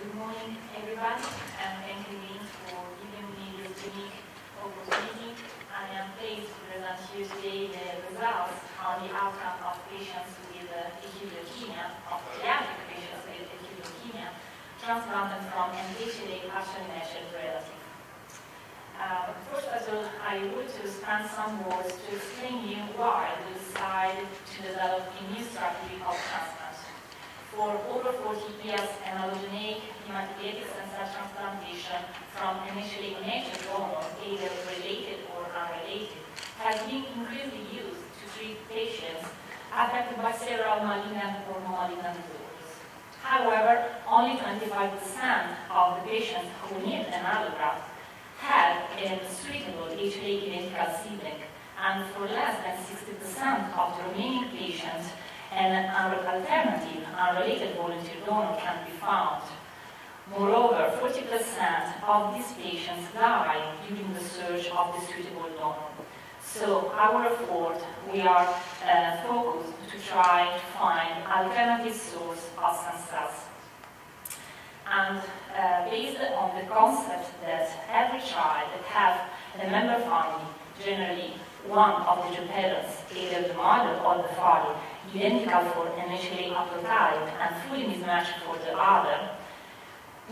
Good morning, everyone, and thank you Lynn, for giving me this unique opportunity. I am pleased to present you today the results on the outcome of patients with acute leukemia, of pediatric patients with acute leukemia, transplanted from NHLA partially matched relative. Uh, first of all, I would to spend some words to explain you why we decided to develop a new strategy of transplant 40 an allogeneic hematopoietic stem cell transplantation from initially natural donor, either related or unrelated, has been increasingly used to treat patients affected by several malignant or non-malignant disorders. However, only 25% of the patients who need an allograft have a suitable HLA identical sibling, and for less than 60% of the remaining patients, and an alternative, unrelated volunteer donor can be found. Moreover, 40% of these patients die during the search of the suitable donor. So our effort, we are uh, focused to try to find alternative source of stem cells. And uh, based on the concept that every child that have a member family, generally one of the two parents, either the mother or the father, identical for initially haplotype and fully mismatched for the other,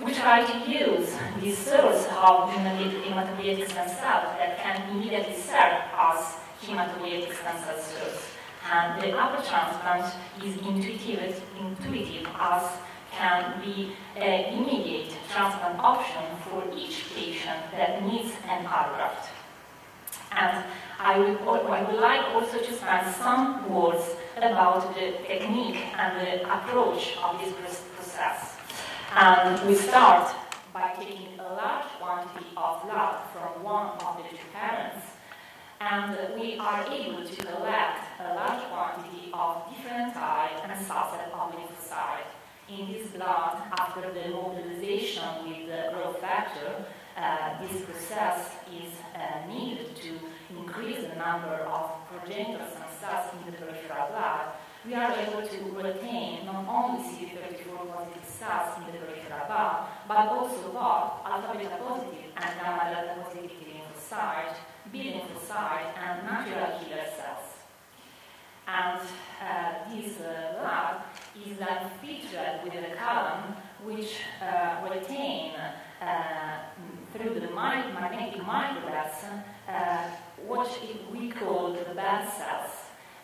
we try to use this source of hematopoietic stem cells that can immediately serve as hematopoietic stem cell source. And the upper transplant is intuitive, intuitive as can be an immediate transplant option for each patient that needs an allograft. And I would, I would like also to spend some words about the technique and the approach of this process. And we start by taking a large quantity of blood from one of the two parents, and we are able to collect a large quantity of different type and subset of lymphocyte. In this blood, after the mobilization with the growth factor, this process is uh, needed to increase the number of progenitor cells in the peripheral blood, we are able to retain not only CD34 positive cells in the peripheral blood, but also both alpha beta positive and gamma delta positive lymphocyte, B lymphocyte, and natural killer cells. And uh, this uh, blood is then featured with a column which uh, retain uh, through the magnetic microbeads uh, what we call the bad cells,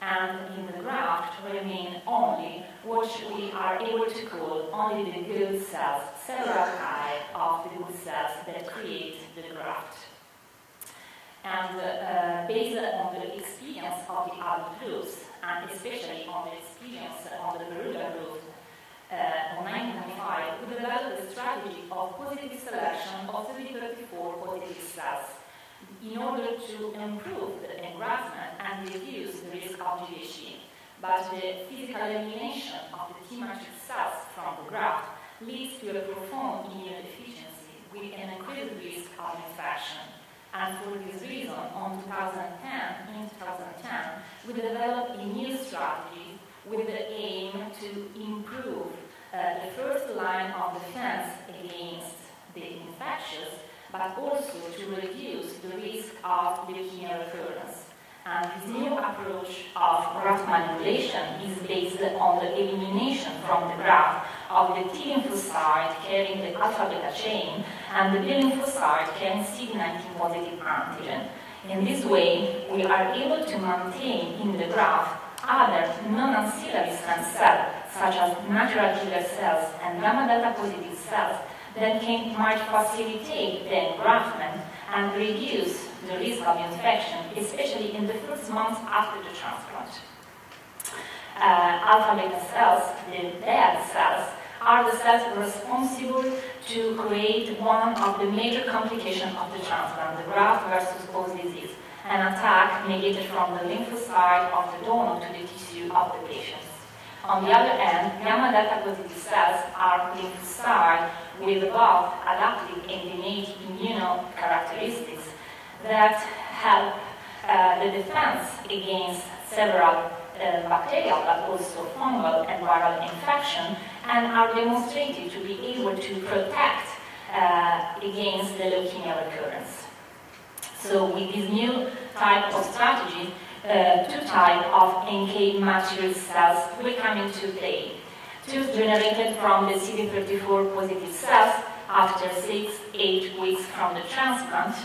and in the graft remain only what we are able to call only the good cells, several types of the good cells that create the graft. And uh, based on the experience of the other groups, and especially on the experience of the Perugia group, uh, 1995, we developed a strategy of positive selection of CD34 positive cells in order to improve the engraftment and reduce the risk of GvHD. But the physical elimination of the T matrix cells from the graft leads to a profound immunodeficiency with an increased risk of infection. And for this reason, on 2010, in 2010, we developed a new strategy with the aim to improve Uh, the first line of defense against the infectious but also to reduce the risk of leukemia recurrence. And this new approach of graft manipulation is based on the elimination from the graft of the T lymphocyte carrying the alpha beta chain and the B lymphocyte carrying CD19 positive antigen. In this way, we are able to maintain in the graft other non-ancillary stem cells, such as natural killer cells and gamma delta positive cells that can, might facilitate the engraftment and reduce the risk of infection, especially in the first months after the transplant. Uh, alpha beta cells, the dead cells, are the cells responsible to create one of the major complications of the transplant, the graft versus host disease, an attack mediated from the lymphocyte of the donor to the tissue of the patient. On the other hand, gamma delta positive cells are lymphocytes with both adaptive and innate immune characteristics that help uh, the defense against several uh, bacterial but also fungal and viral infection and are demonstrated to be able to protect uh, against the leukemia recurrence. So with this new type of strategy, uh, two types of NK mature cells will come into play. Two generated from the CD34 positive cells after six, eight weeks from the transplant,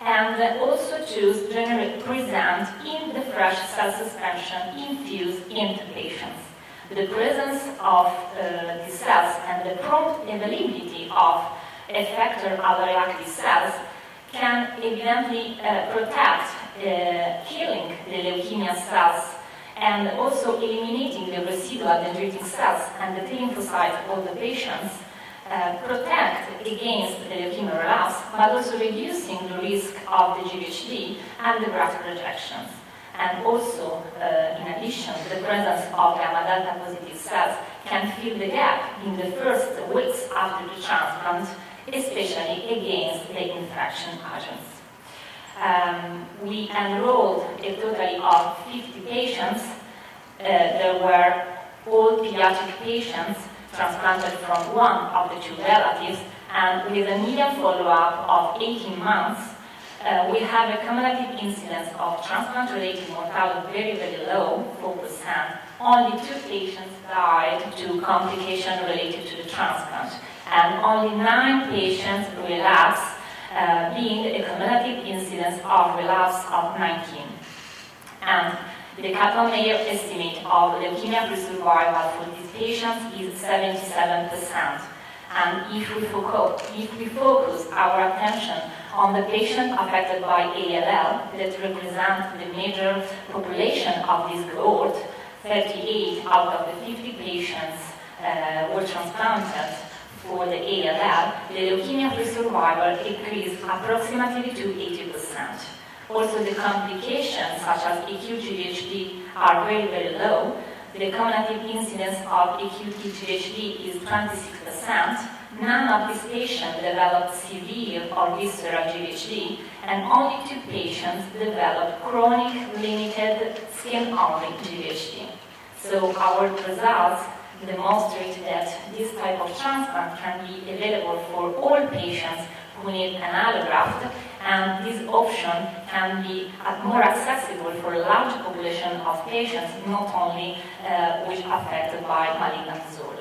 and also to generate, present in the fresh cell suspension infused into patients. The presence of uh, the cells and the prompt availability of effector alloreactive cells can evidently uh, protect killing the leukemia cells and also eliminating the residual dendritic cells and the lymphocytes of the patients uh, protect against the leukemia relapse, but also reducing the risk of the GVHD and the graft rejections. And also, uh, in addition, the presence of gamma delta positive cells can fill the gap in the first weeks after the transplant, especially against the infection agents. Um, we enrolled a total of 50 patients. Uh, there were all pediatric patients transplanted from one of the two relatives, and with a median follow-up of 18 months, uh, we have a cumulative incidence of transplant-related mortality very, very low, 4%. Only two patients died to complication related to the transplant, and only nine patients relapsed, uh, being a cumulative incidence of relapse of 19. And the Kaplan-Meier estimate of leukemia-free survival for these patients is 77%. And if we, focus, if we focus our attention on the patient affected by ALL that represent the major population of this cohort, 38 out of the 50 patients uh, were transplanted for the ALL, the leukemia-free survival increased approximately to 80%. Also, the complications such as acute are very, very low. The cumulative incidence of acute is 26%. None of these patients developed severe or visceral GVHD, and only two patients developed chronic, limited, skin-only GVHD. So our results demonstrate that this type of transplant can be available for all patients who need an allograft, and this option can be more accessible for a large population of patients, not only uh, which affected by malignant disorder.